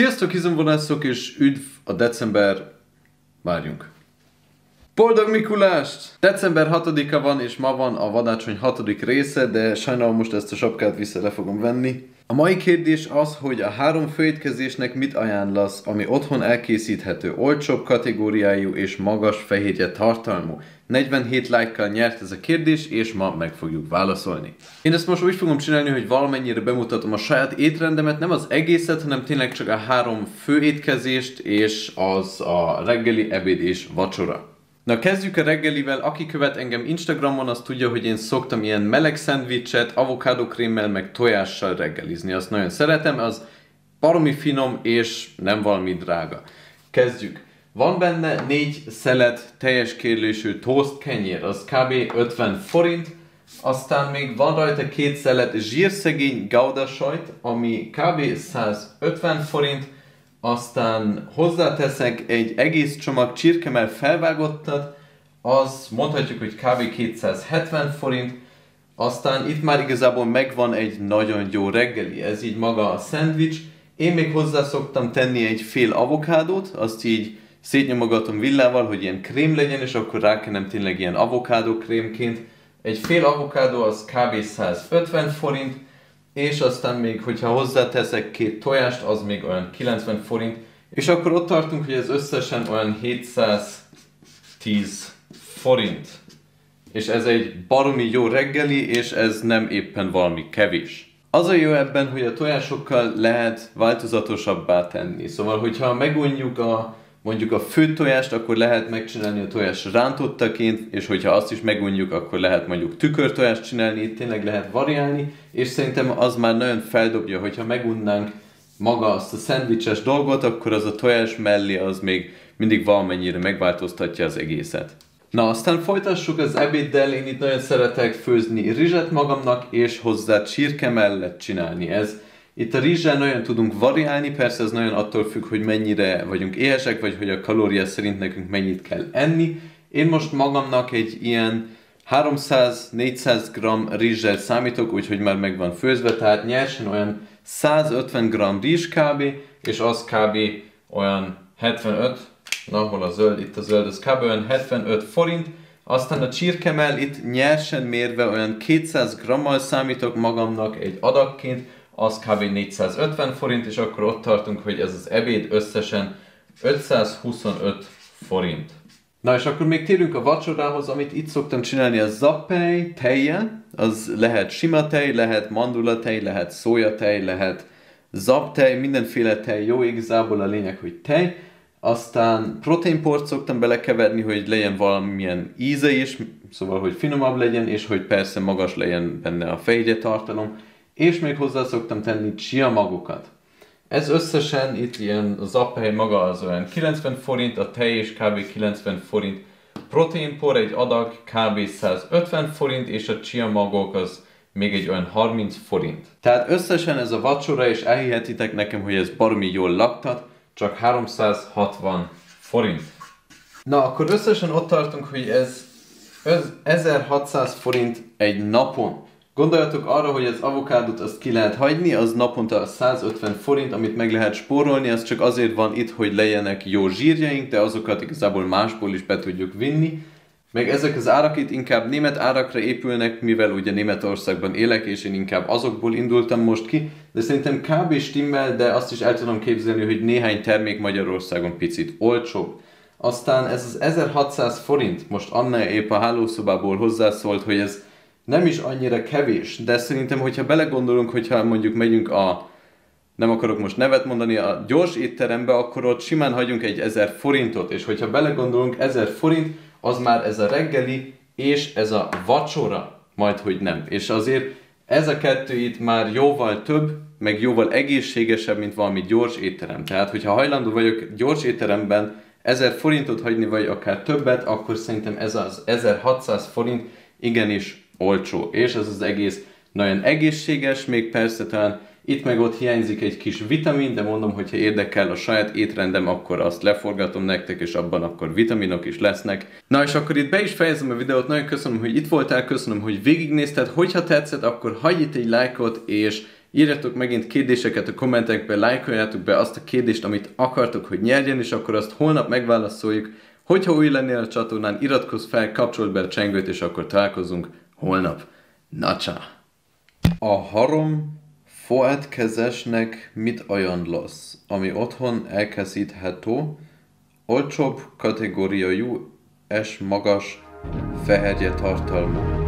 Sziasztok, izomvonászok, és üdv a december... Várjunk. Boldog Mikulást! December 6-a van, és ma van a vadácsony 6. része, de sajnálom most ezt a sapkát vissza le fogom venni. A mai kérdés az, hogy a három főétkezésnek mit ajánlasz, ami otthon elkészíthető, olcsóbb kategóriájú és magas fehérje tartalmú. 47 lájkkal nyert ez a kérdés, és ma meg fogjuk válaszolni. Én ezt most úgy fogom csinálni, hogy valamennyire bemutatom a saját étrendemet, nem az egészet, hanem tényleg csak a három fő étkezést, és az a reggeli, ebéd és vacsora. Na kezdjük a reggelivel, aki követ engem Instagramon, az tudja, hogy én szoktam ilyen meleg szendvicset, avokádokrémmel, meg tojással reggelizni. Azt nagyon szeretem, az baromi finom és nem valami drága. Kezdjük. Van benne négy szelet teljes kérlésű toast kenyér, az kb. 50 forint, aztán még van rajta két szelet zsírszegény gouda sajt, ami kb. 150 forint, aztán hozzáteszek egy egész csomag csirkemel felvágottat, az mondhatjuk, hogy kb. 270 forint, aztán itt már igazából megvan egy nagyon jó reggeli, ez így maga a szendvics. Én még hozzá szoktam tenni egy fél avokádót, azt így szétnyomogatom villával, hogy ilyen krém legyen, és akkor rákenem tényleg ilyen avokádó krémként. Egy fél avokádó az kb. 150 forint, és aztán még, hogyha hozzáteszek két tojást, az még olyan 90 forint, és akkor ott tartunk, hogy ez összesen olyan 710 forint. És ez egy baromi jó reggeli, és ez nem éppen valami kevés. Az a jó ebben, hogy a tojásokkal lehet változatosabbá tenni. Szóval, hogyha megunjuk a mondjuk a főtt tojást, akkor lehet megcsinálni a tojás rántottaként, és hogyha azt is megunjuk, akkor lehet mondjuk tükörtojást csinálni, itt tényleg lehet variálni, és szerintem az már nagyon feldobja, hogyha megunnánk maga azt a szendvicses dolgot, akkor az a tojás mellé az még mindig valamennyire megváltoztatja az egészet. Na, aztán folytassuk az ebéddel, én itt nagyon szeretek főzni rizset magamnak, és hozzá csirke mellett csinálni. Ez itt a rizssel nagyon tudunk variálni, persze ez nagyon attól függ, hogy mennyire vagyunk éhesek, vagy hogy a kalória szerint nekünk mennyit kell enni. Én most magamnak egy ilyen 300-400 g rizssel számítok, úgyhogy már meg van főzve, tehát nyersen olyan 150 g rizs kb, és az kb. olyan 75, na hol a zöld, itt a zöld, az kb. olyan 75 forint, aztán a csirkemel itt nyersen mérve olyan 200 g-mal számítok magamnak egy adagként, az kb. 450 forint, és akkor ott tartunk, hogy ez az ebéd összesen 525 forint. Na és akkor még térünk a vacsorához, amit itt szoktam csinálni, a zappej teje, az lehet sima tej, lehet mandulatej, lehet szójatej, lehet zaptej, mindenféle tej jó, igazából a lényeg, hogy tej. Aztán proteinport szoktam belekeverni, hogy legyen valamilyen íze is, szóval, hogy finomabb legyen, és hogy persze magas legyen benne a fejgye tartalom és még hozzá szoktam tenni chia magokat. Ez összesen itt ilyen az appehely maga az olyan 90 forint, a tej is kb. 90 forint, proteinpor egy adag kb. 150 forint, és a chia magok az még egy olyan 30 forint. Tehát összesen ez a vacsora, és elhihetitek nekem, hogy ez baromi jól laktat, csak 360 forint. Na, akkor összesen ott tartunk, hogy ez 1600 forint egy napon. Gondoljatok arra, hogy az avokádot azt ki lehet hagyni, az naponta 150 forint, amit meg lehet spórolni, az csak azért van itt, hogy legyenek jó zsírjaink, de azokat igazából másból is be tudjuk vinni. Meg ezek az árak itt inkább német árakra épülnek, mivel ugye Németországban élek, és én inkább azokból indultam most ki, de szerintem kb. stimmel, de azt is el tudom képzelni, hogy néhány termék Magyarországon picit olcsóbb. Aztán ez az 1600 forint, most Anna épp a hálószobából hozzászólt, hogy ez nem is annyira kevés, de szerintem, hogyha belegondolunk, hogyha mondjuk megyünk a nem akarok most nevet mondani, a gyors étterembe, akkor ott simán hagyunk egy 1000 forintot, és hogyha belegondolunk, 1000 forint, az már ez a reggeli, és ez a vacsora, majd hogy nem. És azért ez a kettő itt már jóval több, meg jóval egészségesebb, mint valami gyors étterem. Tehát, hogyha hajlandó vagyok gyors étteremben 1000 forintot hagyni, vagy akár többet, akkor szerintem ez az 1600 forint igenis olcsó, és ez az egész nagyon egészséges, még persze talán itt meg ott hiányzik egy kis vitamin, de mondom, hogyha érdekel a saját étrendem, akkor azt leforgatom nektek, és abban akkor vitaminok is lesznek. Na és akkor itt be is fejezem a videót, nagyon köszönöm, hogy itt voltál, köszönöm, hogy végignézted, hogyha tetszett, akkor hagyj itt egy lájkot, és Írjatok megint kérdéseket a kommentekbe, lájkoljátok be azt a kérdést, amit akartok, hogy nyerjen, és akkor azt holnap megválaszoljuk. Hogyha új lennél a csatornán, iratkozz fel, kapcsold be a csengőt, és akkor találkozunk holnap. Nacsa! A harom fogadkezésnek mit ajánlasz, ami otthon elkészíthető, olcsóbb kategóriájú és magas fehérje tartalmú?